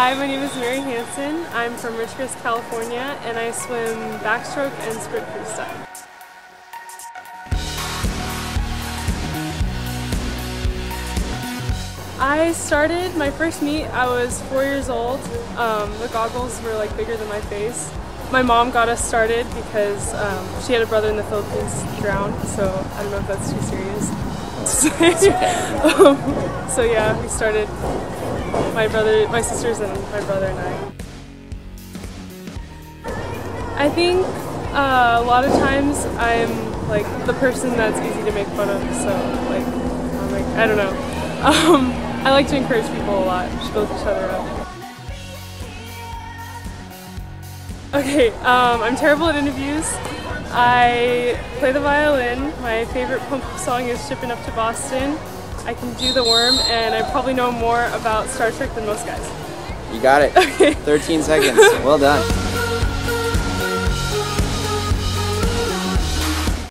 Hi, my name is Mary Hanson. I'm from Ridgecrest, California, and I swim backstroke and sprint freestyle. I started my first meet, I was four years old. Um, the goggles were like bigger than my face. My mom got us started because um, she had a brother in the Philippines drowned, so I don't know if that's too serious. um, so yeah, we started my brother, my sisters, and my brother and I. I think uh, a lot of times I'm like the person that's easy to make fun of. So like, I'm like I don't know. Um, I like to encourage people a lot. Just build each other up. Okay, um, I'm terrible at interviews. I play the violin. My favorite pump song is Shipping Up to Boston. I can do the worm, and I probably know more about Star Trek than most guys. You got it. Okay. 13 seconds. Well done.